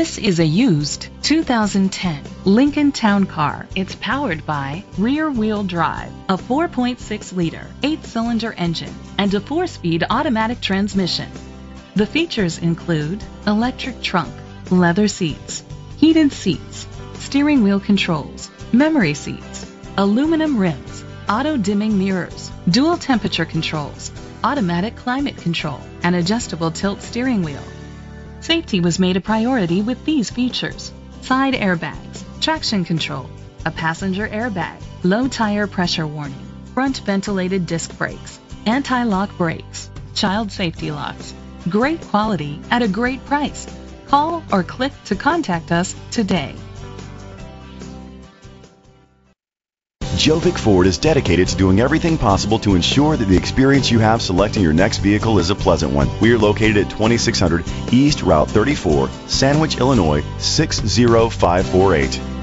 This is a used 2010 Lincoln Town Car. It's powered by rear wheel drive, a 4.6 liter, 8 cylinder engine, and a 4 speed automatic transmission. The features include electric trunk, leather seats, heated seats, steering wheel controls, memory seats, aluminum rims, auto dimming mirrors, dual temperature controls, automatic climate control, and adjustable tilt steering wheel. Safety was made a priority with these features. Side airbags, traction control, a passenger airbag, low tire pressure warning, front ventilated disc brakes, anti-lock brakes, child safety locks. Great quality at a great price. Call or click to contact us today. Gjovik Ford is dedicated to doing everything possible to ensure that the experience you have selecting your next vehicle is a pleasant one. We are located at 2600 East Route 34, Sandwich, Illinois 60548.